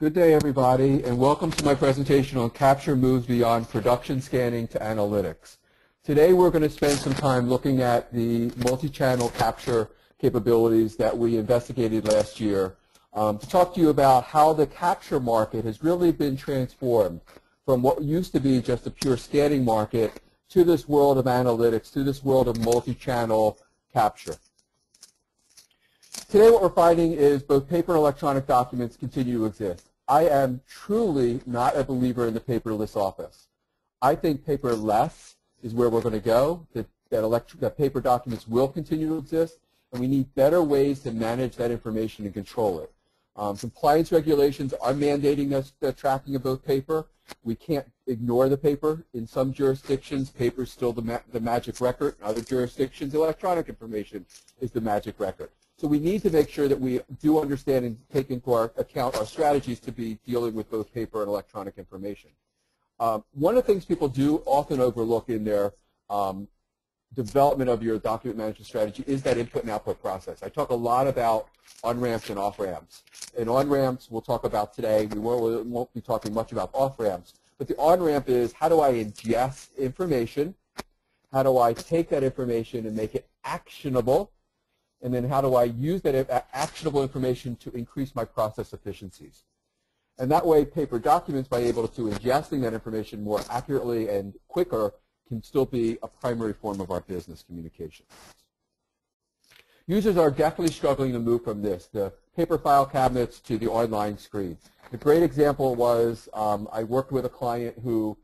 Good day, everybody, and welcome to my presentation on Capture Moves Beyond Production Scanning to Analytics. Today we're going to spend some time looking at the multi-channel capture capabilities that we investigated last year um, to talk to you about how the capture market has really been transformed from what used to be just a pure scanning market to this world of analytics, to this world of multi-channel capture. Today what we're finding is both paper and electronic documents continue to exist. I am truly not a believer in the paperless office. I think paperless is where we're going to go, that, that, that paper documents will continue to exist, and we need better ways to manage that information and control it. Um, compliance regulations are mandating us the tracking of both paper. We can't ignore the paper. In some jurisdictions, paper is still the, ma the magic record. In other jurisdictions, electronic information is the magic record. So we need to make sure that we do understand and take into our account our strategies to be dealing with both paper and electronic information. Um, one of the things people do often overlook in their um, development of your document management strategy is that input and output process. I talk a lot about on-ramps and off-ramps. And on-ramps we'll talk about today. We won't, we won't be talking much about off-ramps. But the on-ramp is how do I ingest information? How do I take that information and make it actionable? And then how do I use that actionable information to increase my process efficiencies? And that way, paper documents, by able to ingesting that information more accurately and quicker, can still be a primary form of our business communication. Users are definitely struggling to move from this, the paper file cabinets to the online screen. A great example was um, I worked with a client who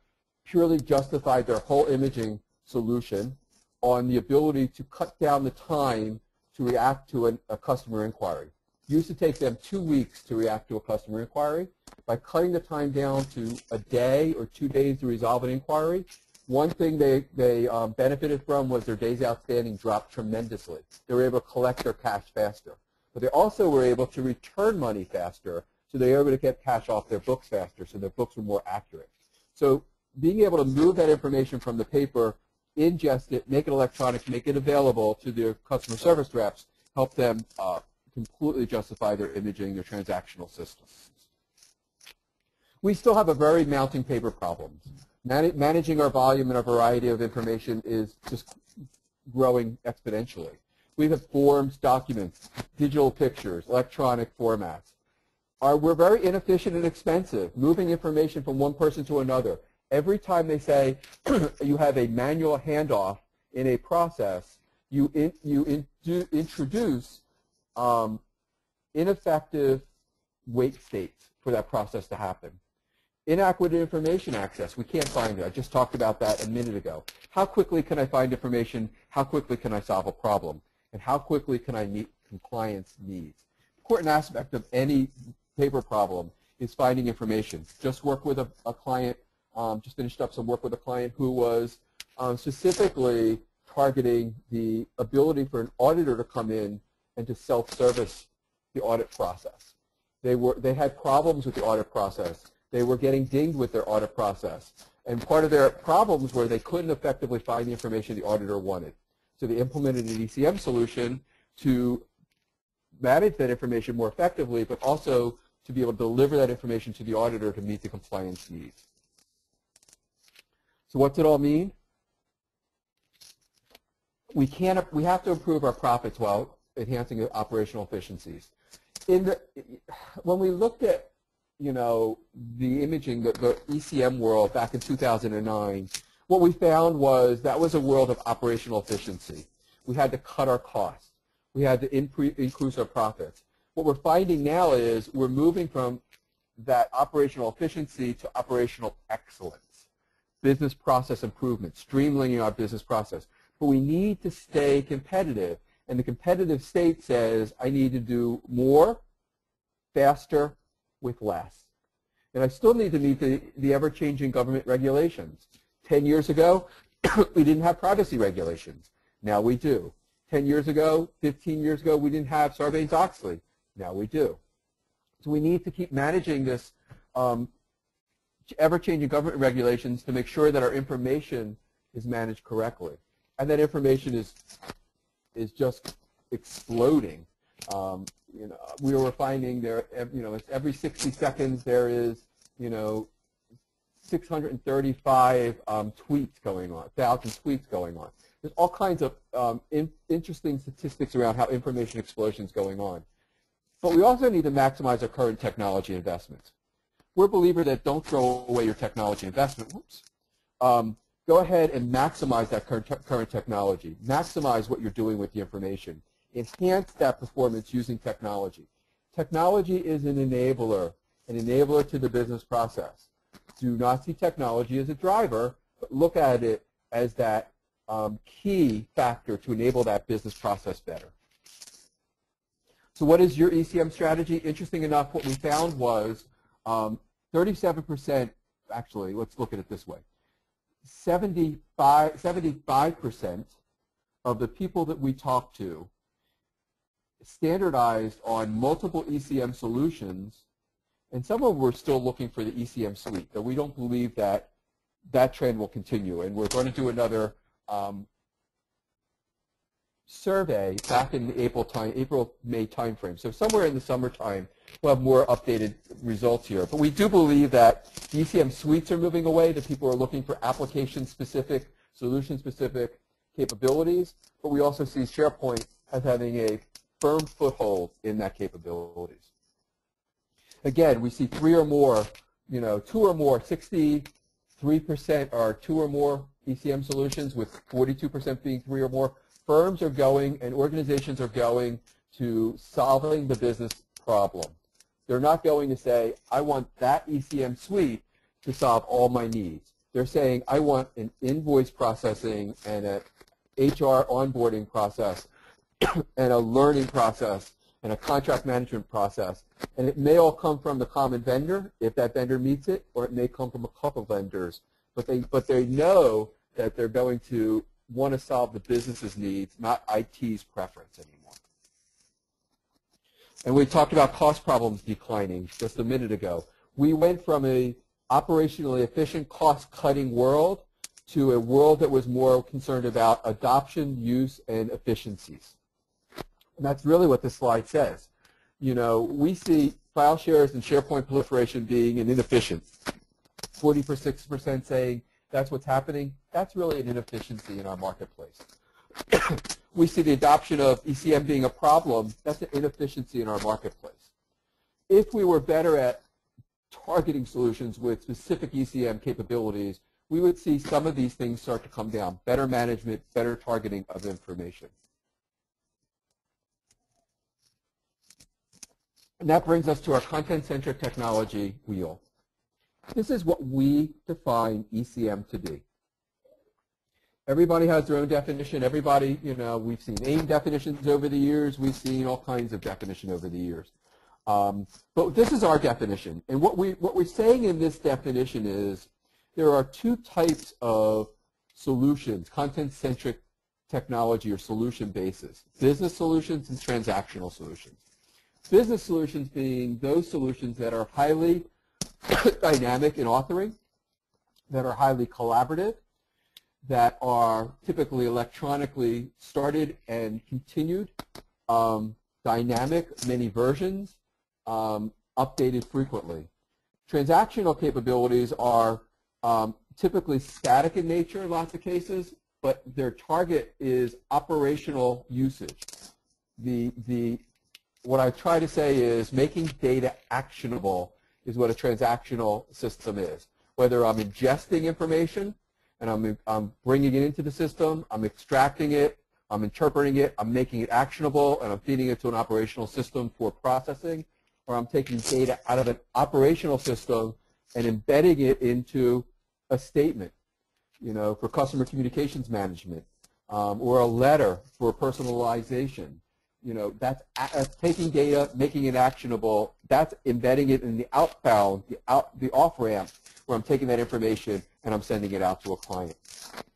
purely justified their whole imaging solution on the ability to cut down the time to react to an, a customer inquiry. It used to take them two weeks to react to a customer inquiry. By cutting the time down to a day or two days to resolve an inquiry, one thing they, they um, benefited from was their days outstanding dropped tremendously. They were able to collect their cash faster. But they also were able to return money faster, so they were able to get cash off their books faster, so their books were more accurate. So being able to move that information from the paper ingest it, make it electronic, make it available to their customer service reps, help them uh, completely justify their imaging, their transactional systems. We still have a very mounting paper problem. Man managing our volume and our variety of information is just growing exponentially. We have forms, documents, digital pictures, electronic formats. Our, we're very inefficient and expensive, moving information from one person to another every time they say you have a manual handoff in a process, you, in, you in, do, introduce um, ineffective wait states for that process to happen. Inadequate information access, we can't find it. I just talked about that a minute ago. How quickly can I find information? How quickly can I solve a problem? And how quickly can I meet compliance needs? Important aspect of any paper problem is finding information. Just work with a, a client um, just finished up some work with a client who was um, specifically targeting the ability for an auditor to come in and to self-service the audit process. They, were, they had problems with the audit process. They were getting dinged with their audit process. And part of their problems were they couldn't effectively find the information the auditor wanted. So they implemented an ECM solution to manage that information more effectively, but also to be able to deliver that information to the auditor to meet the compliance needs. So what's it all mean? We can't. We have to improve our profits while enhancing operational efficiencies. In the, when we looked at, you know, the imaging, the, the ECM world back in 2009, what we found was that was a world of operational efficiency. We had to cut our costs. We had to increase our profits. What we're finding now is we're moving from that operational efficiency to operational excellence business process improvement, streamlining our business process. But we need to stay competitive. And the competitive state says, I need to do more, faster, with less. And I still need to meet the, the ever-changing government regulations. Ten years ago, we didn't have privacy regulations. Now we do. Ten years ago, 15 years ago, we didn't have Sarbanes-Oxley. Now we do. So we need to keep managing this um, ever-changing government regulations to make sure that our information is managed correctly. And that information is, is just exploding. Um, you know, we were finding there, you know, every 60 seconds there is, you know, 635 um, tweets going on, 1,000 tweets going on. There's all kinds of um, in, interesting statistics around how information explosion is going on. But we also need to maximize our current technology investments. We're a believer that don't throw away your technology investment. Whoops. Um, go ahead and maximize that current, current technology. Maximize what you're doing with the information. Enhance that performance using technology. Technology is an enabler, an enabler to the business process. Do not see technology as a driver, but look at it as that um, key factor to enable that business process better. So what is your ECM strategy? Interesting enough, what we found was 37%, um, actually, let's look at it this way. 75, 75% of the people that we talked to standardized on multiple ECM solutions, and some of them were still looking for the ECM suite, though we don't believe that that trend will continue. And we're going to do another um, survey back in the April time, April May timeframe. So somewhere in the summertime, we'll have more updated results here. But we do believe that ECM suites are moving away. That people are looking for application-specific, solution-specific capabilities. But we also see SharePoint as having a firm foothold in that capabilities. Again, we see three or more, you know, two or more, 63% are two or more ECM solutions with 42% being three or more. Firms are going and organizations are going to solving the business problem. They're not going to say, I want that ECM suite to solve all my needs. They're saying, I want an invoice processing and an HR onboarding process and a learning process and a contract management process. And it may all come from the common vendor if that vendor meets it, or it may come from a couple vendors. But they, but they know that they're going to want to solve the business's needs, not IT's preference anymore. And we talked about cost problems declining just a minute ago. We went from a operationally efficient cost-cutting world to a world that was more concerned about adoption, use, and efficiencies. And that's really what this slide says. You know, we see file shares and SharePoint proliferation being an inefficient. 46% saying that's what's happening. That's really an inefficiency in our marketplace. We see the adoption of ECM being a problem. That's an inefficiency in our marketplace. If we were better at targeting solutions with specific ECM capabilities, we would see some of these things start to come down. Better management, better targeting of information. And that brings us to our content-centric technology wheel. This is what we define ECM to be. Everybody has their own definition. Everybody, you know, we've seen AIM definitions over the years. We've seen all kinds of definition over the years. Um, but this is our definition. And what, we, what we're saying in this definition is there are two types of solutions, content-centric technology or solution basis, business solutions and transactional solutions. Business solutions being those solutions that are highly dynamic in authoring, that are highly collaborative, that are typically electronically started and continued, um, dynamic, many versions, um, updated frequently. Transactional capabilities are um, typically static in nature in lots of cases, but their target is operational usage. The, the, what I try to say is making data actionable is what a transactional system is. Whether I'm ingesting information and I'm, I'm bringing it into the system, I'm extracting it, I'm interpreting it, I'm making it actionable, and I'm feeding it to an operational system for processing, or I'm taking data out of an operational system and embedding it into a statement, you know, for customer communications management, um, or a letter for personalization, you know, that's, that's taking data, making it actionable. That's embedding it in the outbound, the, out, the off-ramp, where I'm taking that information and I'm sending it out to a client.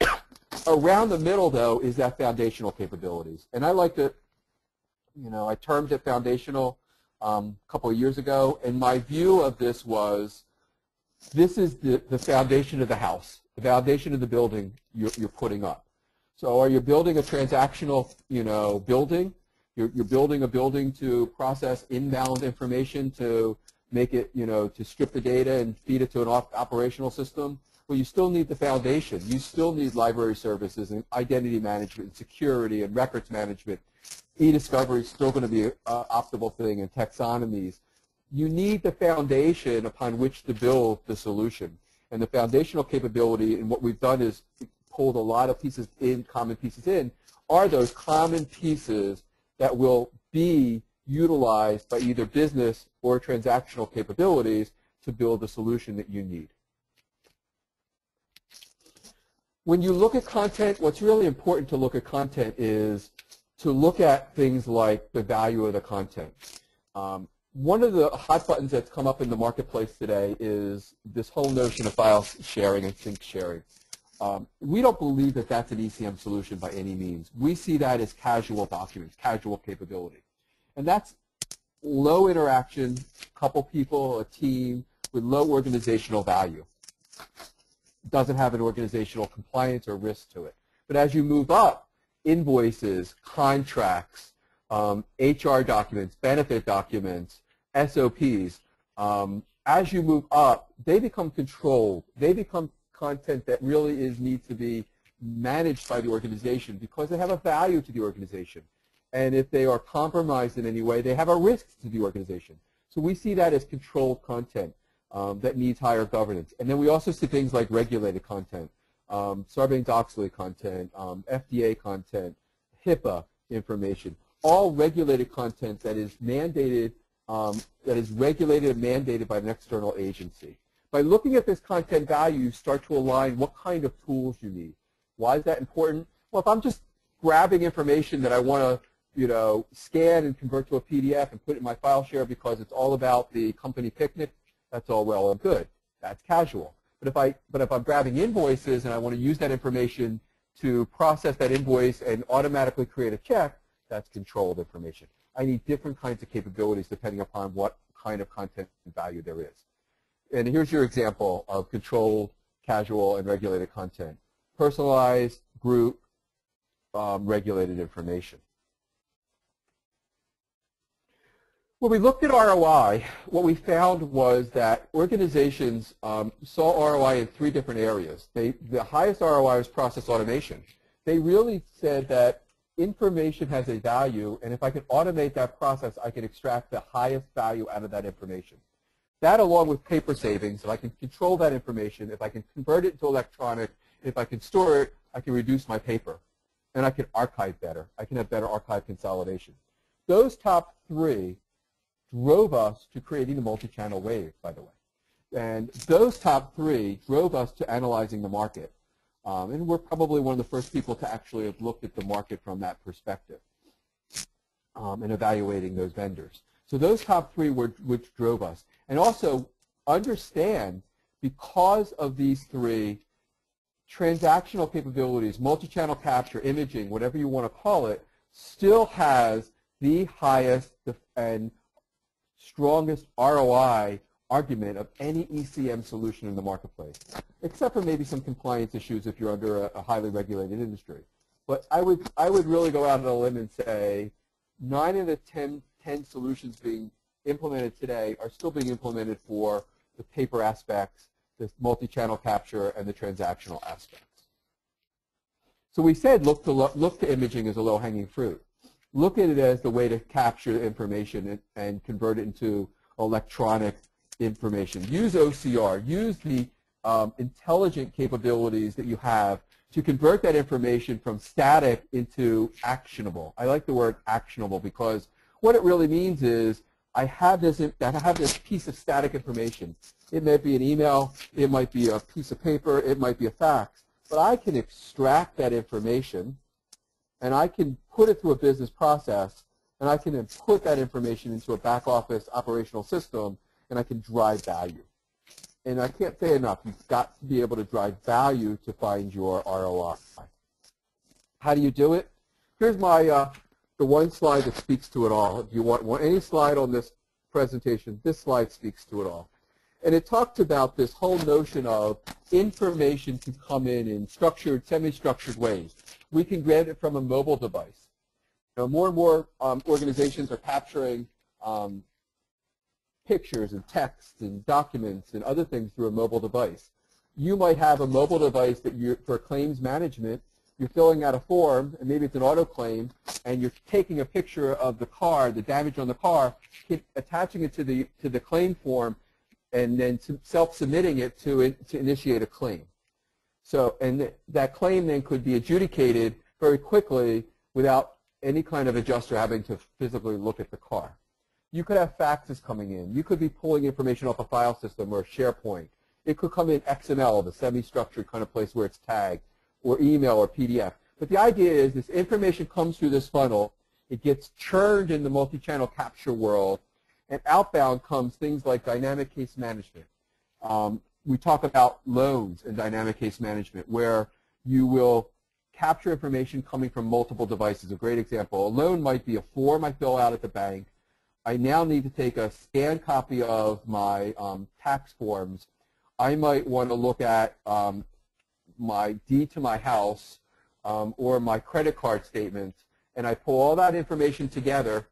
Around the middle, though, is that foundational capabilities. And I like to, you know, I termed it foundational um, a couple of years ago, and my view of this was this is the, the foundation of the house, the foundation of the building you're, you're putting up. So are you building a transactional, you know, building? You're, you're building a building to process inbound information to make it, you know, to strip the data and feed it to an op operational system. Well, you still need the foundation. You still need library services and identity management and security and records management. E-discovery is still going to be an optimal thing and taxonomies. You need the foundation upon which to build the solution. And the foundational capability, and what we've done is pulled a lot of pieces in, common pieces in, are those common pieces that will be utilized by either business or transactional capabilities to build the solution that you need. When you look at content, what's really important to look at content is to look at things like the value of the content. Um, one of the hot buttons that's come up in the marketplace today is this whole notion of file sharing and sync sharing. Um, we don't believe that that's an ECM solution by any means. We see that as casual documents, casual capability. And that's low interaction, couple people, a team, with low organizational value. Doesn't have an organizational compliance or risk to it. But as you move up, invoices, contracts, um, HR documents, benefit documents, SOPs, um, as you move up, they become controlled. They become content that really is needs to be managed by the organization because they have a value to the organization. And if they are compromised in any way, they have a risk to the organization. So we see that as controlled content um, that needs higher governance. And then we also see things like regulated content, um, Sarbanes-Oxley content, um, FDA content, HIPAA information, all regulated content that is mandated, um, that is regulated and mandated by an external agency. By looking at this content value, you start to align what kind of tools you need. Why is that important? Well, if I'm just grabbing information that I want to, you know, scan and convert to a PDF and put it in my file share because it's all about the company picnic, that's all well and good. That's casual. But if I, but if I'm grabbing invoices and I want to use that information to process that invoice and automatically create a check, that's controlled information. I need different kinds of capabilities depending upon what kind of content value there is and here's your example of controlled, casual, and regulated content. Personalized, group, um, regulated information. When we looked at ROI, what we found was that organizations um, saw ROI in three different areas. They, the highest ROI was process automation. They really said that information has a value, and if I can automate that process, I can extract the highest value out of that information. That along with paper savings, if I can control that information, if I can convert it to electronic, if I can store it, I can reduce my paper. And I can archive better. I can have better archive consolidation. Those top three drove us to creating the multi-channel wave, by the way. And those top three drove us to analyzing the market. Um, and we're probably one of the first people to actually have looked at the market from that perspective um, and evaluating those vendors. So those top three were which drove us. And also understand because of these three transactional capabilities, multi-channel capture, imaging, whatever you want to call it, still has the highest and strongest ROI argument of any ECM solution in the marketplace, except for maybe some compliance issues if you're under a, a highly regulated industry. But I would, I would really go out on a limb and say nine of the 10 10 solutions being implemented today are still being implemented for the paper aspects, the multi-channel capture, and the transactional aspects. So we said look to, look to imaging as a low-hanging fruit. Look at it as the way to capture information and, and convert it into electronic information. Use OCR. Use the um, intelligent capabilities that you have to convert that information from static into actionable. I like the word actionable because what it really means is I have this I have this piece of static information. It may be an email, it might be a piece of paper, it might be a fax, but I can extract that information and I can put it through a business process and I can then put that information into a back office operational system and I can drive value. And I can't say enough, you've got to be able to drive value to find your ROI. How do you do it? Here's my uh, the one slide that speaks to it all. If you want, want any slide on this presentation, this slide speaks to it all. And it talked about this whole notion of information to come in in structured, semi-structured ways. We can grab it from a mobile device. know, more and more um, organizations are capturing um, pictures and text and documents and other things through a mobile device. You might have a mobile device that you for claims management. You're filling out a form, and maybe it's an auto claim, and you're taking a picture of the car, the damage on the car, attaching it to the to the claim form, and then self-submitting it to to initiate a claim. So, and that claim then could be adjudicated very quickly without any kind of adjuster having to physically look at the car. You could have faxes coming in. You could be pulling information off a file system or SharePoint. It could come in XML, the semi-structured kind of place where it's tagged, or email or PDF. But the idea is this information comes through this funnel. It gets churned in the multi-channel capture world. And outbound comes things like dynamic case management. Um, we talk about loans and dynamic case management where you will capture information coming from multiple devices. A great example, a loan might be a form I fill out at the bank. I now need to take a scanned copy of my um, tax forms. I might want to look at um, my deed to my house um, or my credit card statements, and I pull all that information together.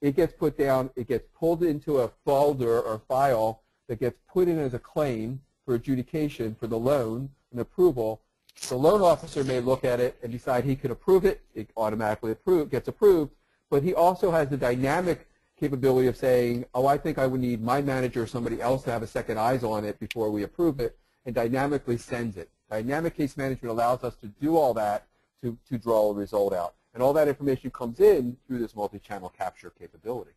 It gets put down, it gets pulled into a folder or file that gets put in as a claim for adjudication for the loan and approval, the loan officer may look at it and decide he can approve it. It automatically approve, gets approved. But he also has the dynamic capability of saying, oh, I think I would need my manager or somebody else to have a second eyes on it before we approve it, and dynamically sends it. Dynamic case management allows us to do all that to, to draw a result out. And all that information comes in through this multi-channel capture capability.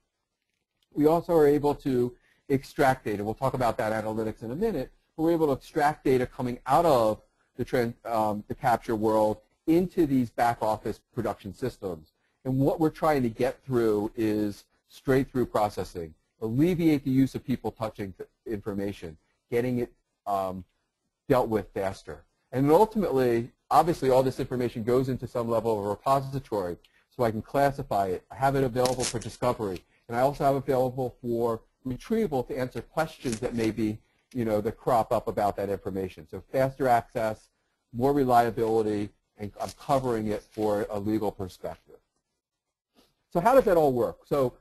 We also are able to extract data. We'll talk about that analytics in a minute. But we're able to extract data coming out of the, um, the capture world into these back office production systems. And what we're trying to get through is straight through processing, alleviate the use of people touching information, getting it um, dealt with faster. And ultimately, obviously, all this information goes into some level of a repository so I can classify it. I have it available for discovery. And I also have it available for retrieval to answer questions that may be you know, that crop up about that information. So faster access, more reliability, and I'm covering it for a legal perspective. So how does that all work? So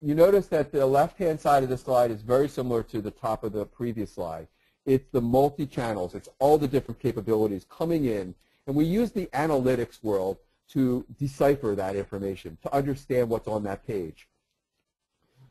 you notice that the left-hand side of the slide is very similar to the top of the previous slide. It's the multi-channels. It's all the different capabilities coming in. And we use the analytics world to decipher that information, to understand what's on that page.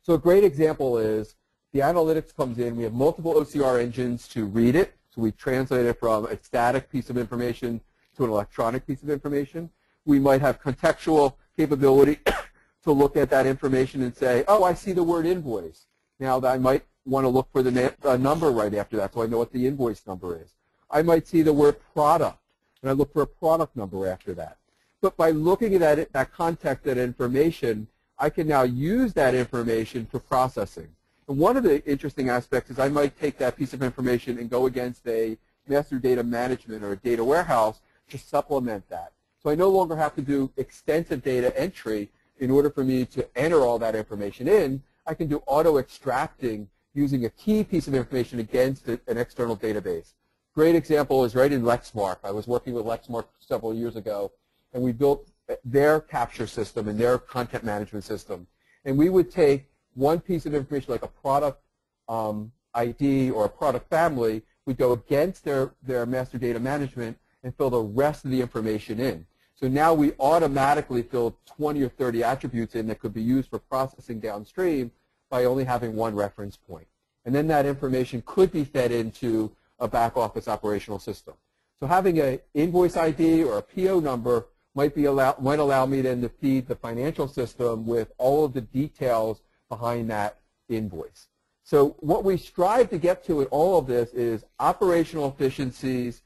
So a great example is the analytics comes in. We have multiple OCR engines to read it. So we translate it from a static piece of information to an electronic piece of information. We might have contextual capability to look at that information and say, oh, I see the word invoice. Now I might want to look for the uh, number right after that so I know what the invoice number is. I might see the word product, and I look for a product number after that. But by looking at it, that context, that information, I can now use that information for processing. And one of the interesting aspects is I might take that piece of information and go against a master data management or a data warehouse to supplement that. So I no longer have to do extensive data entry in order for me to enter all that information in. I can do auto extracting using a key piece of information against an external database. Great example is right in Lexmark. I was working with Lexmark several years ago, and we built their capture system and their content management system. And we would take one piece of information like a product um, ID or a product family we'd go against their, their master data management and fill the rest of the information in. So now we automatically fill 20 or 30 attributes in that could be used for processing downstream by only having one reference point. And then that information could be fed into a back office operational system. So having an invoice ID or a PO number might, be allow, might allow me then to feed the financial system with all of the details behind that invoice. So what we strive to get to in all of this is operational efficiencies,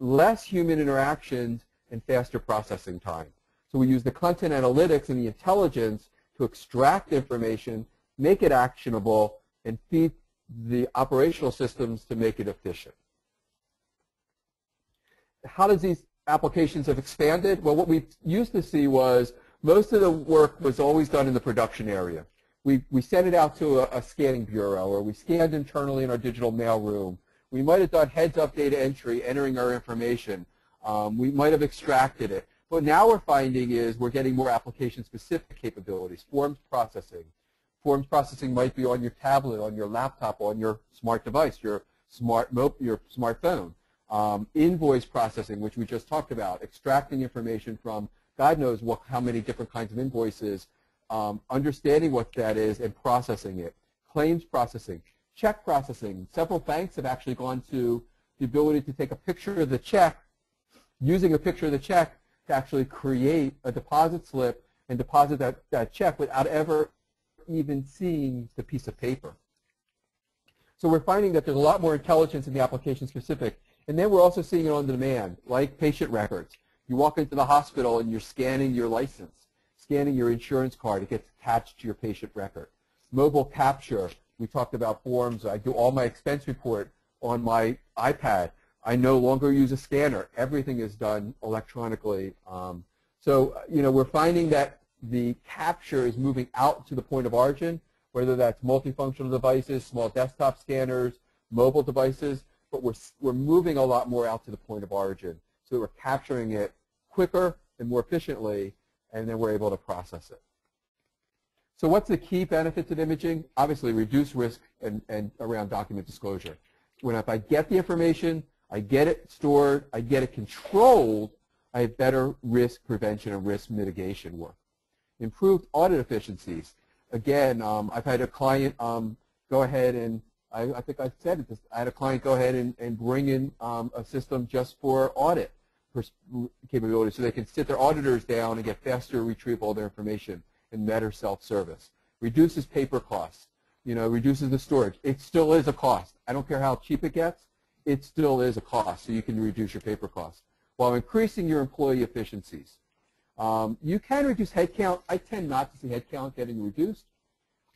less human interactions, and faster processing time. So we use the content analytics and the intelligence to extract information, make it actionable, and feed the operational systems to make it efficient. How does these applications have expanded? Well, what we used to see was most of the work was always done in the production area we, we sent it out to a, a, scanning bureau, or we scanned internally in our digital mail room. We might have done heads-up data entry, entering our information. Um, we might have extracted it. What now we're finding is we're getting more application-specific capabilities, forms processing. Forms processing might be on your tablet, on your laptop, on your smart device, your smart your smartphone. Um, invoice processing, which we just talked about, extracting information from God knows what, how many different kinds of invoices, um, understanding what that is and processing it. Claims processing, check processing. Several banks have actually gone to the ability to take a picture of the check, using a picture of the check to actually create a deposit slip and deposit that, that check without ever even seeing the piece of paper. So we're finding that there's a lot more intelligence in the application specific. And then we're also seeing it on demand, like patient records. You walk into the hospital and you're scanning your license, scanning your insurance card. It gets attached to your patient record. Mobile capture. We talked about forms. I do all my expense report on my iPad. I no longer use a scanner. Everything is done electronically. Um, so, you know, we're finding that the capture is moving out to the point of origin, whether that's multifunctional devices, small desktop scanners, mobile devices, but we're, we're moving a lot more out to the point of origin so we're capturing it quicker and more efficiently, and then we're able to process it. So what's the key benefits of imaging? Obviously, reduce risk and, and around document disclosure. When if I get the information, I get it stored, I get it controlled, I have better risk prevention and risk mitigation work. Improved audit efficiencies. Again, um, I've had a client um, go ahead and I, I, think I said it. I had a client go ahead and, and bring in um, a system just for audit capability so they can sit their auditors down and get faster retrieval of their information and better self-service. Reduces paper costs. You know, reduces the storage. It still is a cost. I don't care how cheap it gets. It still is a cost, so you can reduce your paper costs while increasing your employee efficiencies. Um, you can reduce headcount. I tend not to see headcount getting reduced.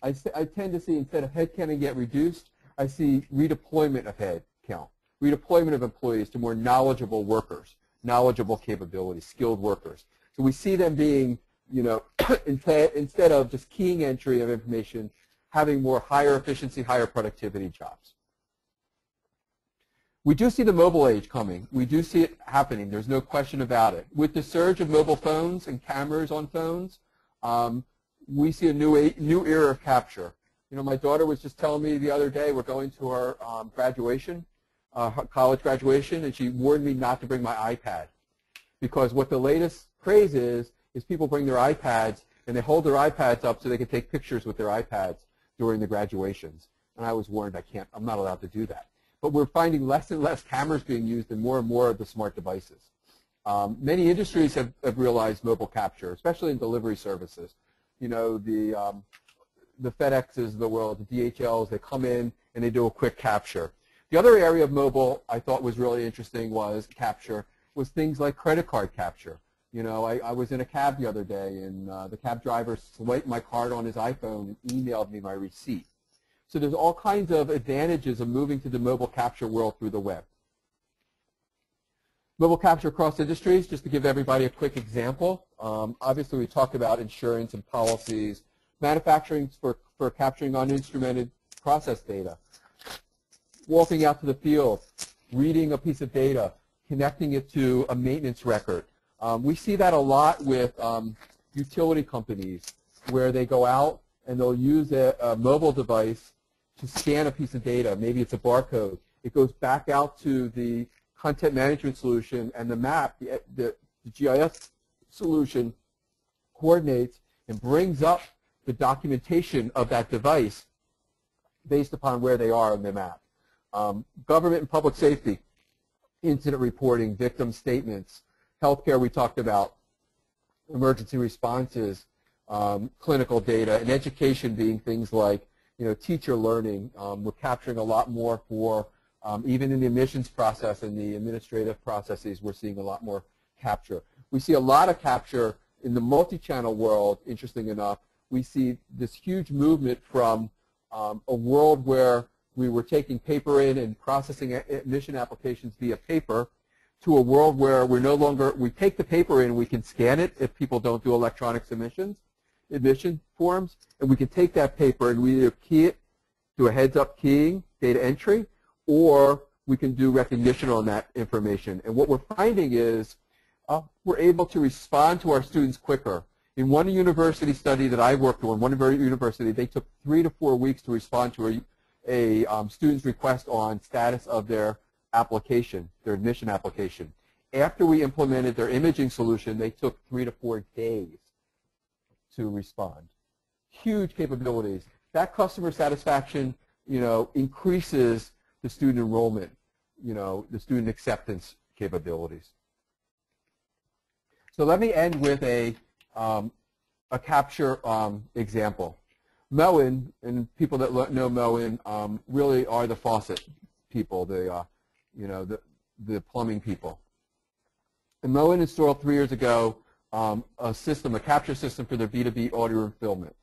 I, I tend to see instead of headcount get reduced, I see redeployment of headcount, redeployment of employees to more knowledgeable workers, knowledgeable capabilities, skilled workers. So we see them being, you know, instead of just keying entry of information, having more higher efficiency, higher productivity jobs. We do see the mobile age coming. We do see it happening. There's no question about it. With the surge of mobile phones and cameras on phones, um, we see a new, new era of capture. You know, my daughter was just telling me the other day we're going to our um, graduation, uh, college graduation, and she warned me not to bring my iPad because what the latest craze is is people bring their iPads and they hold their iPads up so they can take pictures with their iPads during the graduations. And I was warned I can't, I'm not allowed to do that. But we're finding less and less cameras being used and more and more of the smart devices. Um, many industries have, have realized mobile capture, especially in delivery services. You know, the um, the FedExes of the world, the DHLs, they come in and they do a quick capture. The other area of mobile I thought was really interesting was capture, was things like credit card capture. You know, I, I was in a cab the other day and uh, the cab driver swiped my card on his iPhone and emailed me my receipt. So there's all kinds of advantages of moving to the mobile capture world through the web. Mobile capture across industries, just to give everybody a quick example. Um, obviously, we talked about insurance and policies, manufacturing for, for capturing uninstrumented process data, walking out to the field, reading a piece of data, connecting it to a maintenance record. Um, we see that a lot with um, utility companies where they go out and they'll use a, a, mobile device to scan a piece of data. Maybe it's a barcode. It goes back out to the content management solution and the map, the, the, the GIS solution coordinates and brings up the documentation of that device based upon where they are on the map. Um, government and public safety, incident reporting, victim statements, healthcare we talked about, emergency responses, um, clinical data, and education being things like you know, teacher learning. Um, we're capturing a lot more for um, even in the admissions process and the administrative processes, we're seeing a lot more capture. We see a lot of capture in the multi-channel world, interesting enough, we see this huge movement from um, a world where we were taking paper in and processing admission applications via paper to a world where we're no longer, we take the paper in, we can scan it if people don't do electronic submissions, admission forms, and we can take that paper and we either key it, do a heads-up keying, data entry, or we can do recognition on that information. And what we're finding is uh, we're able to respond to our students quicker. In one university study that I worked on, one university, they took three to four weeks to respond to a, a um, student's request on status of their application, their admission application. After we implemented their imaging solution, they took three to four days to respond. Huge capabilities. That customer satisfaction, you know, increases the student enrollment, you know, the student acceptance capabilities. So let me end with a, um, a capture um, example. Moen, and people that know Moen um, really are the faucet people, the, uh, you know, the, the plumbing people. And Moen installed three years ago um, a system, a capture system for their B2B order fulfillment.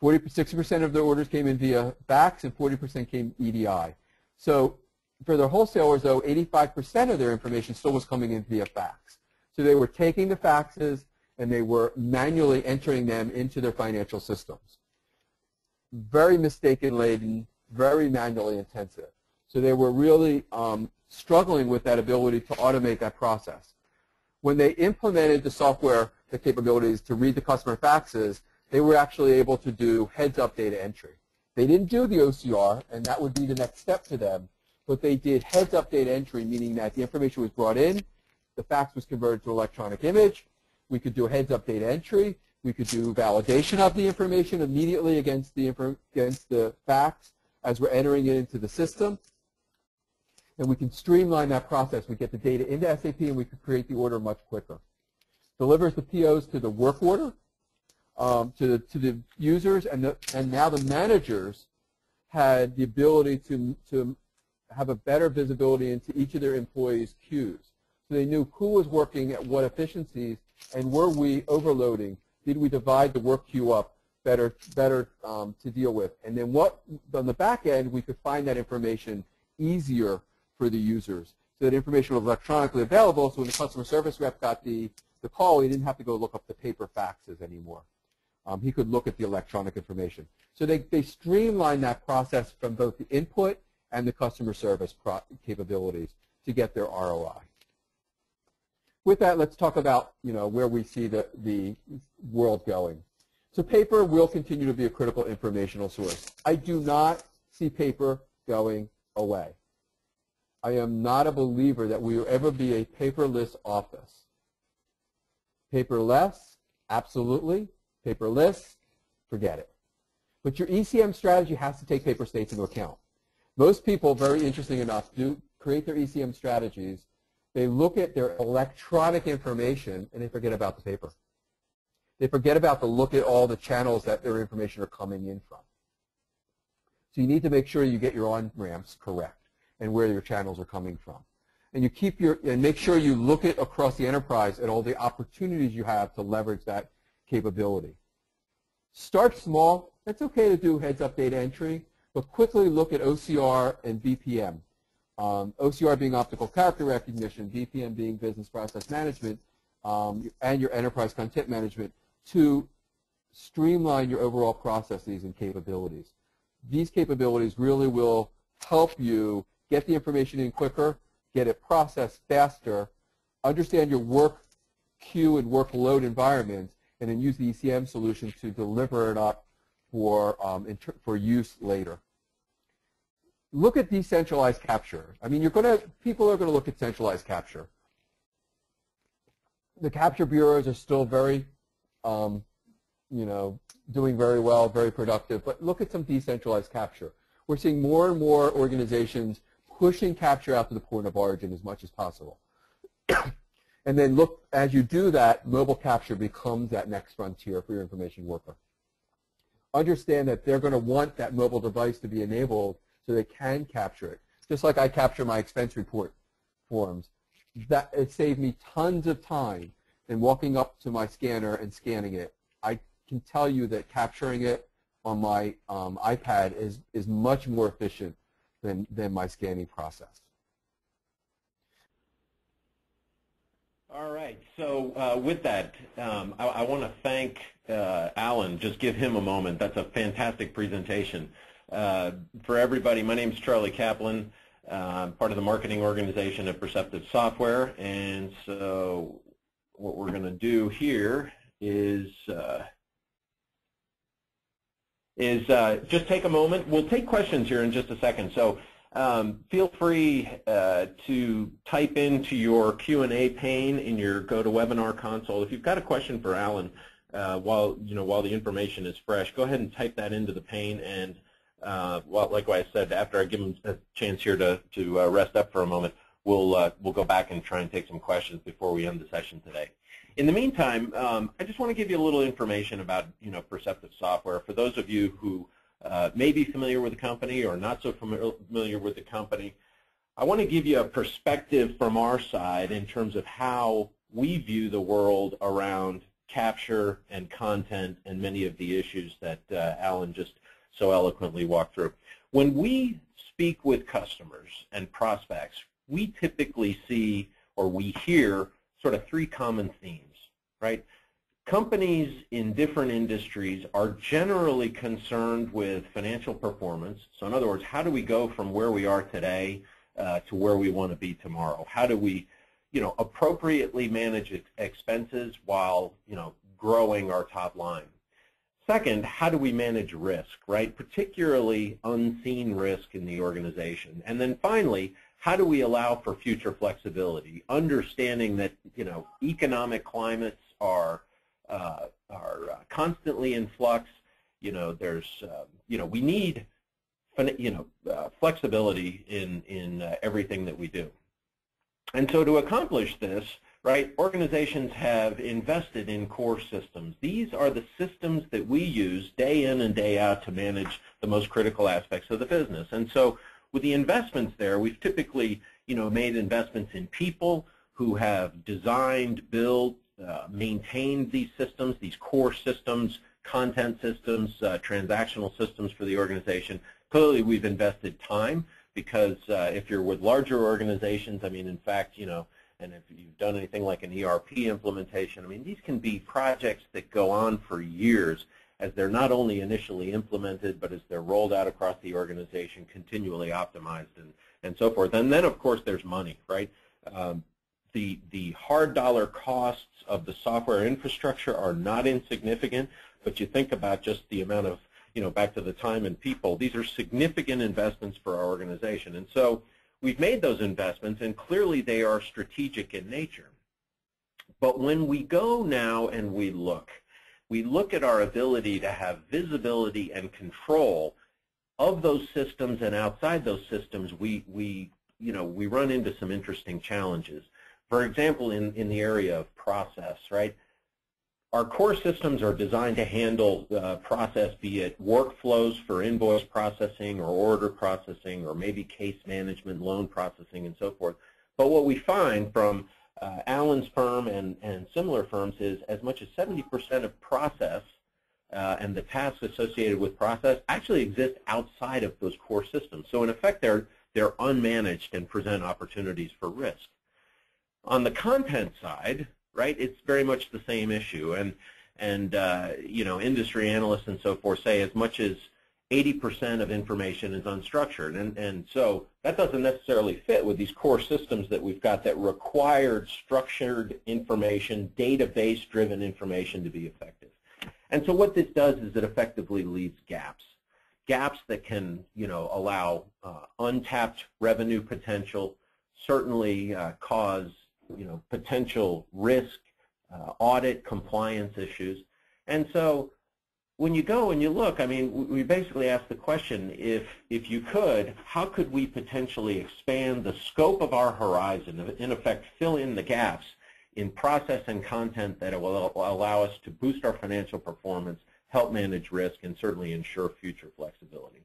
40, 60% of their orders came in via fax and 40% came EDI. So for their wholesalers, though, 85% of their information still was coming in via fax. So they were taking the faxes and they were manually entering them into their financial systems. Very mistaken laden, very manually intensive. So they were really um, struggling with that ability to automate that process. When they implemented the software, the capabilities to read the customer faxes, they were actually able to do heads-up data entry. They didn't do the OCR, and that would be the next step to them, but they did heads-up data entry, meaning that the information was brought in, the fax was converted to electronic image, we could do heads-up data entry, we could do validation of the information immediately against the, against the fax as we're entering it into the system, and we can streamline that process. We get the data into SAP and we can create the order much quicker. Delivers the POs to the work order, um, to, the, to the users, and, the, and now the managers had the ability to, to have a better visibility into each of their employees' queues. So they knew who was working at what efficiencies, and were we overloading? Did we divide the work queue up better, better um, to deal with? And then what on the back end, we could find that information easier for the users. So that information was electronically available, so when the customer service rep got the, the call, he didn't have to go look up the paper faxes anymore. Um, he could look at the electronic information. So they, they streamlined that process from both the input and the customer service capabilities to get their ROI. With that, let's talk about you know, where we see the, the world going. So paper will continue to be a critical informational source. I do not see paper going away. I am not a believer that we will ever be a paperless office. Paperless, absolutely. Paperless, forget it. But your ECM strategy has to take paper states into account. Most people, very interesting enough, do create their ECM strategies. They look at their electronic information and they forget about the paper. They forget about the look at all the channels that their information are coming in from. So you need to make sure you get your on-ramps correct and where your channels are coming from. And you keep your and make sure you look at across the enterprise at all the opportunities you have to leverage that capability. Start small. That's okay to do heads-up data entry, but quickly look at OCR and BPM. Um, OCR being optical character recognition, BPM being business process management, um, and your enterprise content management to streamline your overall processes and capabilities. These capabilities really will help you get the information in quicker, get it processed faster, understand your work queue and workload environment, and then use the ECM solution to deliver it up for, um, for use later. Look at decentralized capture. I mean, you're going to, people are going to look at centralized capture. The capture bureaus are still very, um, you know, doing very well, very productive, but look at some decentralized capture. We're seeing more and more organizations pushing capture out to the point of origin as much as possible. and then look, as you do that, mobile capture becomes that next frontier for your information worker. Understand that they're going to want that mobile device to be enabled so they can capture it. Just like I capture my expense report forms. That, it saved me tons of time in walking up to my scanner and scanning it. I can tell you that capturing it on my um, iPad is, is much more efficient than, than my scanning process. All right. So uh, with that, um, I, I want to thank uh, Alan. Just give him a moment. That's a fantastic presentation. Uh, for everybody, my name is Charlie Kaplan. I'm part of the marketing organization at Perceptive Software, and so what we're going to do here is uh, is uh, just take a moment. We'll take questions here in just a second. So um, feel free uh, to type into your Q&A pane in your GoToWebinar console. If you've got a question for Alan uh, while you know while the information is fresh, go ahead and type that into the pane. And uh, well, like I said, after I give him a chance here to to uh, rest up for a moment, we'll uh, we'll go back and try and take some questions before we end the session today. In the meantime, um, I just want to give you a little information about you know Perceptive software for those of you who uh, may be familiar with the company or not so familiar with the company. I want to give you a perspective from our side in terms of how we view the world around capture and content and many of the issues that uh, Alan just so eloquently walked through. When we speak with customers and prospects, we typically see or we hear sort of three common themes, right? companies in different industries are generally concerned with financial performance. So in other words, how do we go from where we are today uh, to where we want to be tomorrow? How do we, you know, appropriately manage expenses while, you know, growing our top line? Second, how do we manage risk, right? Particularly unseen risk in the organization. And then finally, how do we allow for future flexibility, understanding that, you know, economic climates are uh, are uh, constantly in flux. You know, there's, uh, you know, we need, you know, flexibility in in everything that we do. And so to accomplish this, right, organizations have invested in core systems. These are the systems that we use day in and day out to manage the most critical aspects of the business. And so with the investments there, we've typically, you know, made investments in people who have designed, built, uh, maintained these systems, these core systems, content systems, uh, transactional systems for the organization. Clearly, we've invested time because uh, if you're with larger organizations, I mean, in fact, you know, and if you've done anything like an ERP implementation, I mean, these can be projects that go on for years as they're not only initially implemented, but as they're rolled out across the organization, continually optimized and, and so forth. And then, of course, there's money, right? Um, the, the hard dollar costs of the software infrastructure are not insignificant, but you think about just the amount of, you know, back to the time and people, these are significant investments for our organization. And so we've made those investments, and clearly they are strategic in nature. But when we go now and we look, we look at our ability to have visibility and control of those systems and outside those systems, we, we, you know, we run into some interesting challenges. For example, in, in the area of process, right? Our core systems are designed to handle uh, process, be it workflows for invoice processing or order processing or maybe case management, loan processing, and so forth. But what we find from uh, Alan's firm and, and similar firms is as much as 70% of process uh, and the tasks associated with process actually exist outside of those core systems. So in effect, they're, they're unmanaged and present opportunities for risk. On the content side, right, it's very much the same issue. And, and uh, you know, industry analysts and so forth say as much as 80% of information is unstructured. And, and so that doesn't necessarily fit with these core systems that we've got that required structured information, database-driven information to be effective. And so what this does is it effectively leaves gaps. Gaps that can, you know, allow uh, untapped revenue potential, certainly uh, cause you know, potential risk, uh, audit, compliance issues. And so when you go and you look, I mean, we basically ask the question, if, if you could, how could we potentially expand the scope of our horizon, in effect fill in the gaps in process and content that will allow us to boost our financial performance, help manage risk, and certainly ensure future flexibility.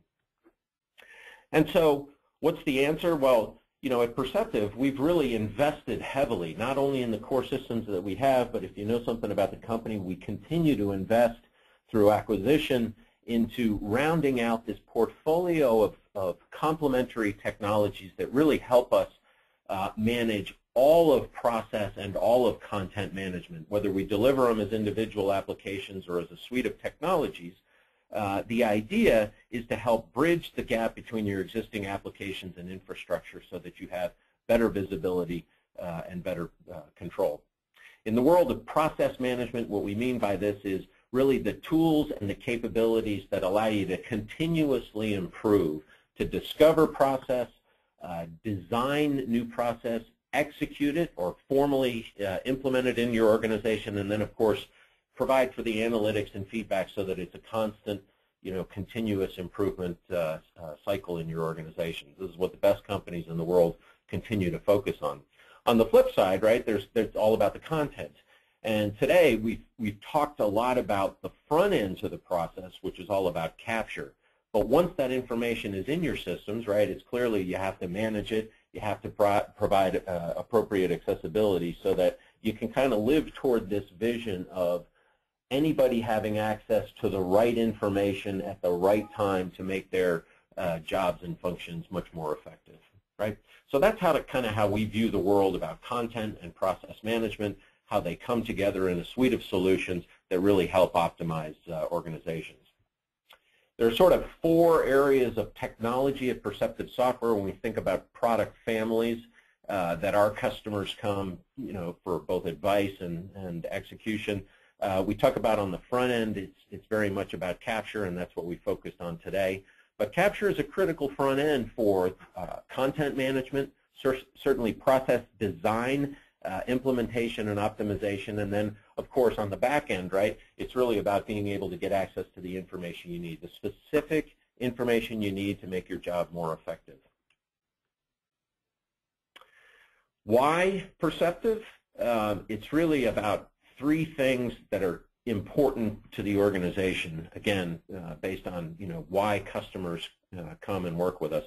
And so what's the answer? Well, you know, at Perceptive, we've really invested heavily, not only in the core systems that we have, but if you know something about the company, we continue to invest through acquisition into rounding out this portfolio of, of complementary technologies that really help us uh, manage all of process and all of content management, whether we deliver them as individual applications or as a suite of technologies. Uh, the idea is to help bridge the gap between your existing applications and infrastructure so that you have better visibility uh, and better uh, control. In the world of process management, what we mean by this is really the tools and the capabilities that allow you to continuously improve, to discover process, uh, design new process, execute it or formally uh, implement it in your organization, and then, of course, provide for the analytics and feedback so that it's a constant, you know, continuous improvement uh, uh, cycle in your organization. This is what the best companies in the world continue to focus on. On the flip side, right, there's, there's all about the content. And today we've, we've talked a lot about the front ends of the process, which is all about capture. But once that information is in your systems, right, it's clearly you have to manage it, you have to pro provide uh, appropriate accessibility so that you can kind of live toward this vision of anybody having access to the right information at the right time to make their uh, jobs and functions much more effective, right? So that's how to kind of how we view the world about content and process management, how they come together in a suite of solutions that really help optimize uh, organizations. There are sort of four areas of technology of Perceptive Software when we think about product families uh, that our customers come, you know, for both advice and, and execution. Uh, we talk about on the front end, it's, it's very much about capture, and that's what we focused on today. But capture is a critical front end for uh, content management, cer certainly process design, uh, implementation and optimization, and then, of course, on the back end, right, it's really about being able to get access to the information you need, the specific information you need to make your job more effective. Why perceptive? Um, it's really about three things that are important to the organization, again, uh, based on you know why customers uh, come and work with us.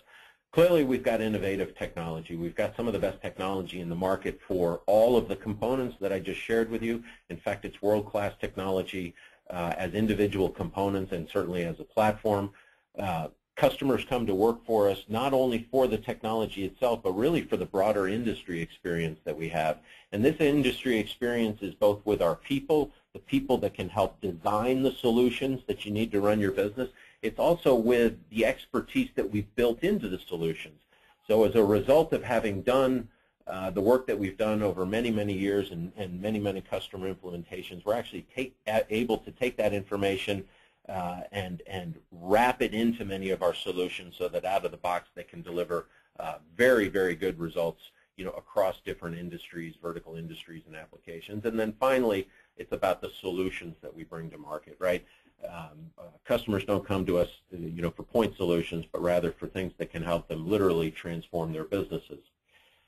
Clearly, we've got innovative technology. We've got some of the best technology in the market for all of the components that I just shared with you. In fact, it's world-class technology uh, as individual components and certainly as a platform. Uh, customers come to work for us not only for the technology itself, but really for the broader industry experience that we have. And this industry experience is both with our people, the people that can help design the solutions that you need to run your business. It's also with the expertise that we've built into the solutions. So as a result of having done uh, the work that we've done over many, many years and, and many, many customer implementations, we're actually take, able to take that information uh, and, and wrap it into many of our solutions so that out of the box they can deliver uh, very, very good results you know, across different industries, vertical industries and applications. And then finally, it's about the solutions that we bring to market, right? Um, uh, customers don't come to us, you know, for point solutions, but rather for things that can help them literally transform their businesses.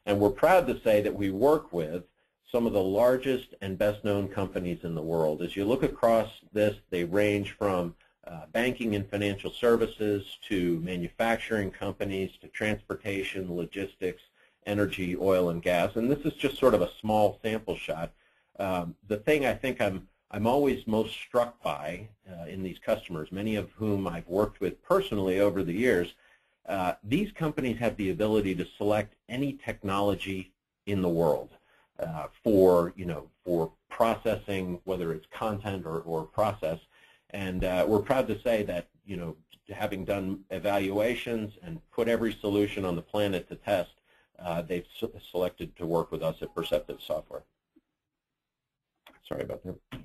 And we're proud to say that we work with some of the largest and best known companies in the world. As you look across this, they range from uh, banking and financial services to manufacturing companies to transportation, logistics, energy, oil, and gas. And this is just sort of a small sample shot. Um, the thing I think I'm I'm always most struck by uh, in these customers, many of whom I've worked with personally over the years, uh, these companies have the ability to select any technology in the world uh, for, you know, for processing, whether it's content or, or process. And uh, we're proud to say that, you know, having done evaluations and put every solution on the planet to test, uh, they've selected to work with us at Perceptive Software. Sorry about that.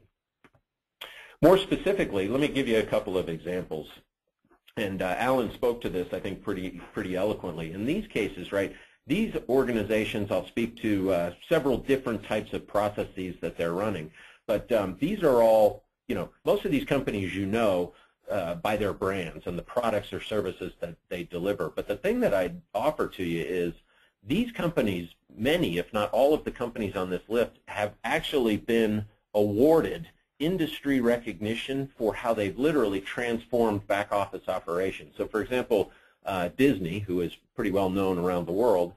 More specifically, let me give you a couple of examples. And uh, Alan spoke to this, I think, pretty pretty eloquently. In these cases, right, these organizations, I'll speak to uh, several different types of processes that they're running. But um, these are all, you know, most of these companies you know uh, by their brands and the products or services that they deliver. But the thing that I'd offer to you is these companies, many, if not all of the companies on this list, have actually been awarded industry recognition for how they've literally transformed back office operations. So for example, uh, Disney, who is pretty well known around the world,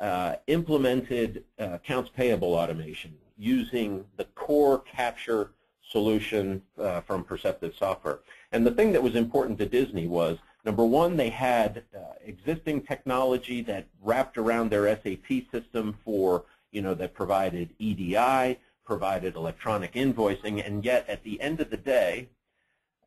uh, implemented uh, accounts payable automation using the core capture solution uh, from Perceptive Software. And the thing that was important to Disney was, number one, they had uh, existing technology that wrapped around their SAP system for, you know, that provided EDI, provided electronic invoicing, and yet at the end of the day,